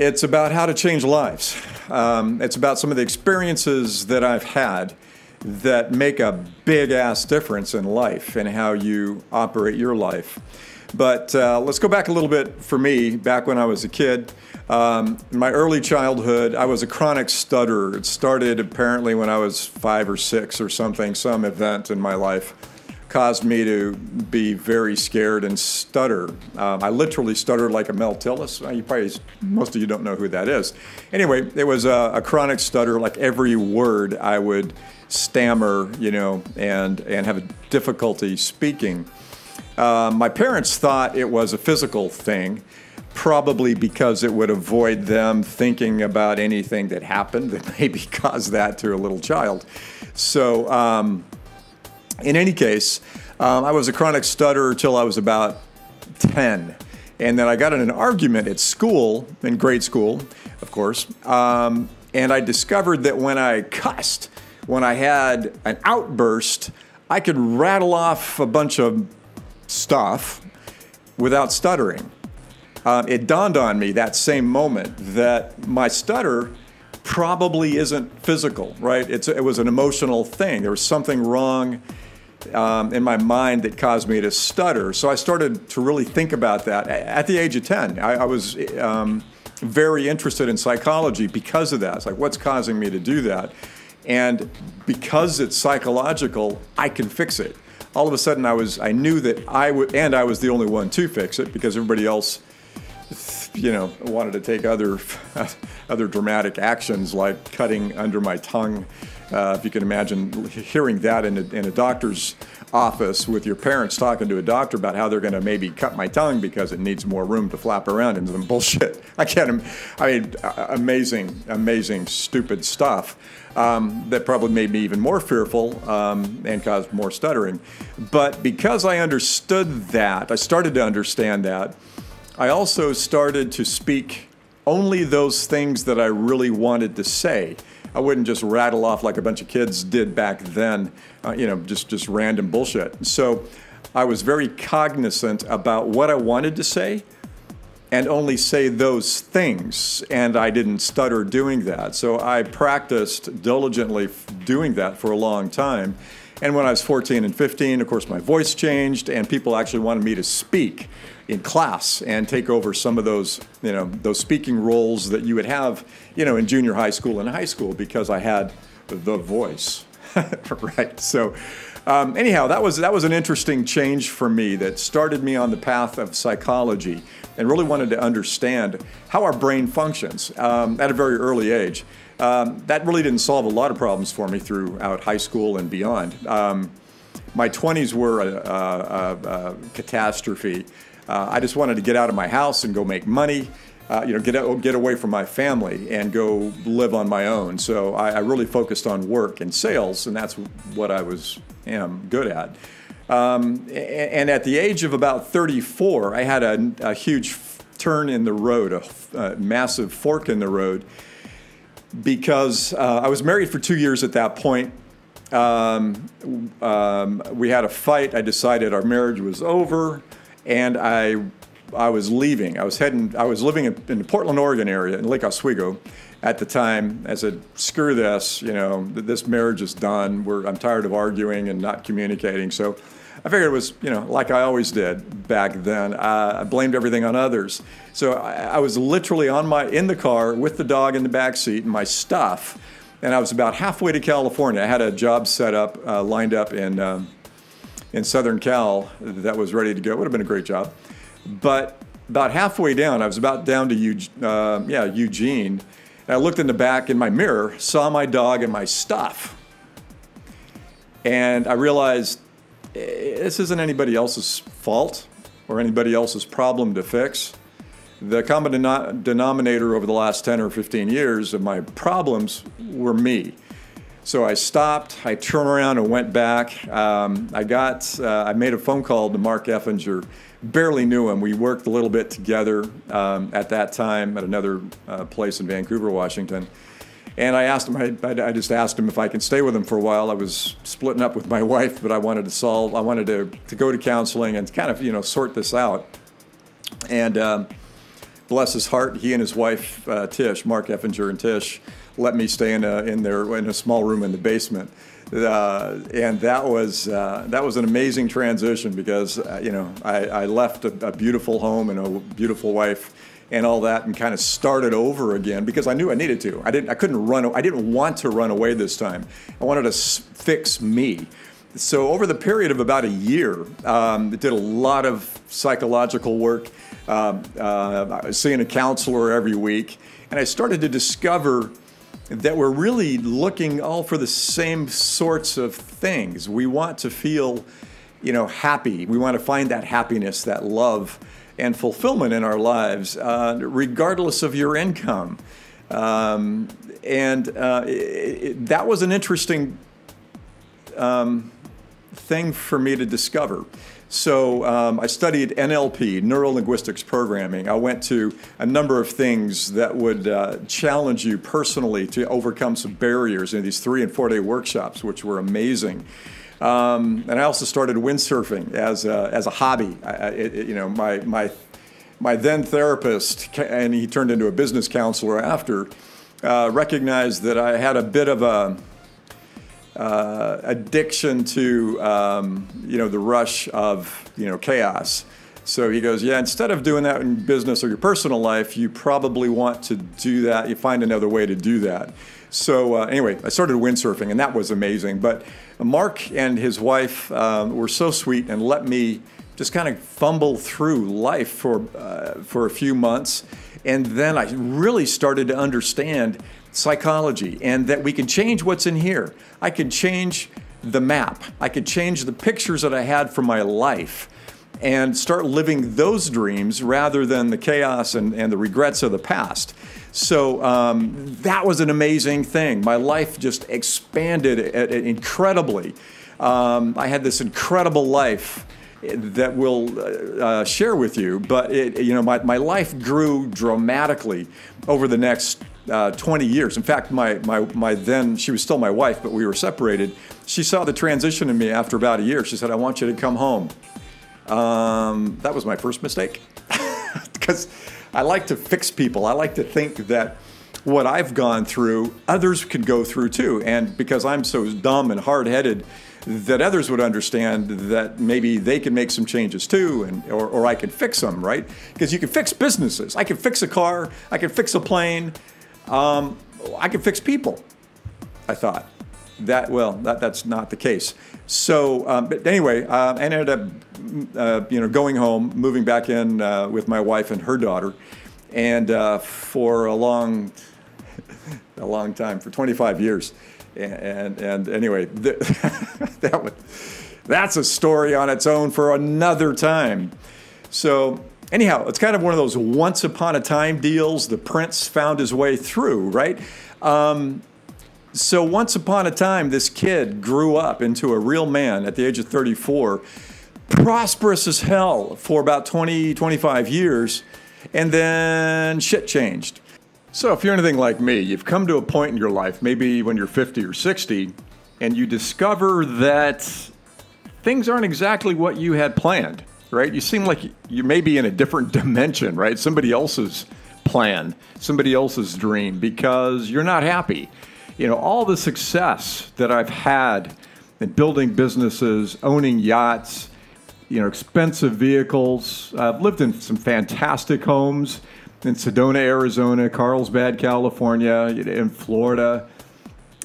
it's about how to change lives. Um, it's about some of the experiences that I've had that make a big ass difference in life and how you operate your life. But uh, let's go back a little bit for me, back when I was a kid. Um, in my early childhood, I was a chronic stutterer. It started apparently when I was five or six or something, some event in my life caused me to be very scared and stutter. Um, I literally stuttered like a Mel Tillis. You probably, most of you don't know who that is. Anyway, it was a, a chronic stutter. Like every word I would stammer, you know, and, and have a difficulty speaking. Uh, my parents thought it was a physical thing, probably because it would avoid them thinking about anything that happened that maybe caused that to a little child. So, um, in any case, um, I was a chronic stutterer till I was about 10. And then I got in an argument at school, in grade school, of course. Um, and I discovered that when I cussed, when I had an outburst, I could rattle off a bunch of stuff without stuttering. Um, it dawned on me that same moment that my stutter probably isn't physical, right? It's, it was an emotional thing. There was something wrong um, in my mind that caused me to stutter. So I started to really think about that at the age of 10. I, I was um, very interested in psychology because of that. It's like, what's causing me to do that? And because it's psychological, I can fix it. All of a sudden, I was I knew that I would, and I was the only one to fix it because everybody else, you know, wanted to take other other dramatic actions like cutting under my tongue uh, if you can imagine hearing that in a, in a doctor's office with your parents talking to a doctor about how they're going to maybe cut my tongue because it needs more room to flap around into some bullshit. I can't, I mean, amazing, amazing, stupid stuff um, that probably made me even more fearful um, and caused more stuttering. But because I understood that, I started to understand that, I also started to speak only those things that I really wanted to say. I wouldn't just rattle off like a bunch of kids did back then, uh, you know, just just random bullshit. So I was very cognizant about what I wanted to say and only say those things. And I didn't stutter doing that. So I practiced diligently doing that for a long time. And when I was 14 and 15, of course, my voice changed, and people actually wanted me to speak in class and take over some of those, you know, those speaking roles that you would have, you know, in junior high school and high school because I had the voice, right? So, um, anyhow, that was that was an interesting change for me that started me on the path of psychology and really wanted to understand how our brain functions um, at a very early age. Um, that really didn't solve a lot of problems for me throughout high school and beyond. Um, my 20s were a, a, a, a catastrophe. Uh, I just wanted to get out of my house and go make money. Uh, you know, get get away from my family and go live on my own. So I, I, really focused on work and sales, and that's what I was am good at. Um, and at the age of about 34, I had a, a huge turn in the road, a, a, massive fork in the road, because uh, I was married for two years at that point. Um, um, we had a fight. I decided our marriage was over and I I was leaving. I was heading. I was living in, the Portland, Oregon area in Lake Oswego at the time. I said, "Screw this! You know, this marriage is done. We're, I'm tired of arguing and not communicating." So, I figured it was, you know, like I always did back then. I blamed everything on others. So I, I, was literally on my in the car with the dog in the back seat and my stuff, and I was about halfway to California. I had a job set up, uh, lined up in. Um, in Southern Cal that was ready to go. It would have been a great job. But about halfway down, I was about down to uh, yeah, Eugene. And I looked in the back in my mirror, saw my dog and my stuff. And I realized eh, this isn't anybody else's fault or anybody else's problem to fix. The common denominator over the last 10 or 15 years of my problems were me. So I stopped, I turned around and went back. Um, I got, uh, I made a phone call to Mark Effinger. Barely knew him. We worked a little bit together um, at that time at another uh, place in Vancouver, Washington. And I asked him, I, I, just asked him if I can stay with him for a while. I was splitting up with my wife, but I wanted to solve, I wanted to, to go to counseling and kind of, you know, sort this out. And um, bless his heart, he and his wife uh, Tish, Mark Effinger and Tish, let me stay in a in their in a small room in the basement. Uh, and that was uh, that was an amazing transition because uh, you know I, I left a, a, beautiful home and a beautiful wife and all that and kind of started over again because I knew I needed to. I didn't I couldn't run I didn't want to run away this time. I wanted to fix me. So over the period of about a year, um, did a lot of psychological work. Um, uh, I was seeing a counselor every week, and I started to discover that we're really looking all for the same sorts of things. We want to feel, you know, happy. We want to find that happiness, that love, and fulfillment in our lives, uh, regardless of your income. Um, and uh, it, it, that was an interesting um, thing for me to discover. So um, I studied NLP, neuro linguistics programming. I went to a number of things that would uh, challenge you personally to overcome some barriers in these three and four day workshops, which were amazing. Um, and I also started windsurfing as a, as a hobby. I, it, you know, my, my, my then therapist, and he turned into a business counselor after, uh, recognized that I had a bit of a uh, addiction to um, you know the rush of you know chaos. So he goes, yeah. Instead of doing that in business or your personal life, you probably want to do that. You find another way to do that. So uh, anyway, I started windsurfing, and that was amazing. But Mark and his wife um, were so sweet and let me just kind of fumble through life for uh, for a few months, and then I really started to understand psychology and that we can change what's in here. I can change the map. I could change the pictures that I had for my life and start living those dreams rather than the chaos and, and the regrets of the past. So um, that was an amazing thing. My life just expanded incredibly. Um, I had this incredible life that we'll uh, share with you, but it, you know, my, my life grew dramatically over the next uh, 20 years. In fact, my, my, my then, she was still my wife, but we were separated. She saw the transition in me after about a year. She said, I want you to come home. Um, that was my first mistake. Because I like to fix people. I like to think that what I've gone through, others could go through too. And because I'm so dumb and hard headed, that others would understand that maybe they can make some changes too, and or, or I can fix them, right? Because you can fix businesses. I can fix a car. I can fix a plane. Um, I can fix people. I thought that well, that, that's not the case. So, um, but anyway, I ended up, uh, you know, going home, moving back in uh, with my wife and her daughter, and uh, for a long, a long time, for 25 years, and and, and anyway, that was, that's a story on its own for another time. So anyhow, it's kind of one of those once upon a time deals. The prince found his way through, right? Um, so once upon a time, this kid grew up into a real man at the age of 34, prosperous as hell for about 20, 25 years, and then shit changed. So if you're anything like me, you've come to a point in your life, maybe when you're 50 or 60, and you discover that things aren't exactly what you had planned right? You seem like you may be in a different dimension, right? Somebody else's plan, somebody else's dream, because you're not happy. You know, all the success that I've had in building businesses, owning yachts, you know, expensive vehicles. I've lived in some fantastic homes in Sedona, Arizona, Carlsbad, California, in Florida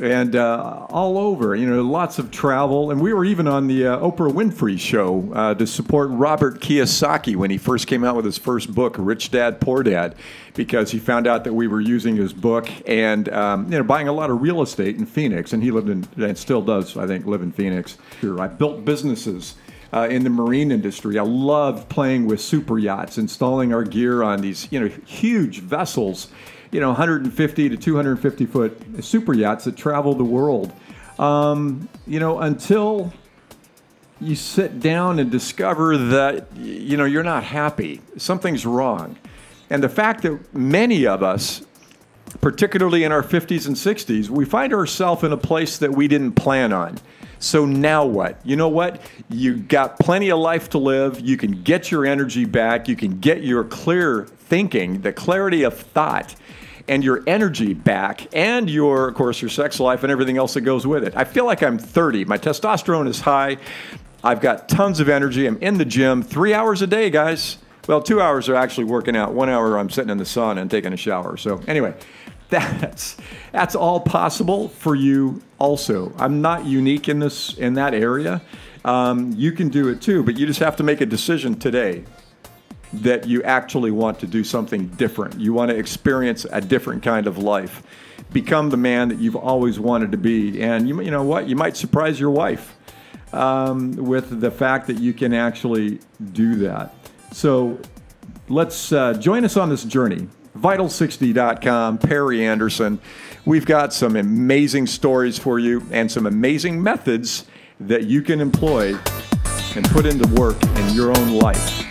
and uh, all over. You know, lots of travel, and we were even on the uh, Oprah Winfrey show uh, to support Robert Kiyosaki when he first came out with his first book, Rich Dad Poor Dad, because he found out that we were using his book and um, you know buying a lot of real estate in Phoenix, and he lived in and still does, I think, live in Phoenix. Sure, I built businesses. Uh, in the marine industry. I loved playing with super yachts, installing our gear on these, you know, huge vessels you know 150 to 250 foot super yachts that travel the world. Um, you know, until you sit down and discover that you know you're not happy, something's wrong, and the fact that many of us, particularly in our 50s and 60s, we find ourselves in a place that we didn't plan on. So now what? You know what? You got plenty of life to live. You can get your energy back. You can get your clear thinking, the clarity of thought and your energy back and your of course your sex life and everything else that goes with it. I feel like I'm 30. My testosterone is high. I've got tons of energy. I'm in the gym 3 hours a day, guys. Well, 2 hours are actually working out. 1 hour I'm sitting in the sun and taking a shower. So, anyway, that's that's all possible for you also. I'm not unique in this in that area. Um, you can do it too, but you just have to make a decision today that you actually want to do something different. You want to experience a different kind of life. Become the man that you've always wanted to be. And you, you know what? You might surprise your wife um, with the fact that you can actually do that. So let's uh, join us on this journey. Vital60.com, Perry Anderson. We've got some amazing stories for you and some amazing methods that you can employ and put into work in your own life.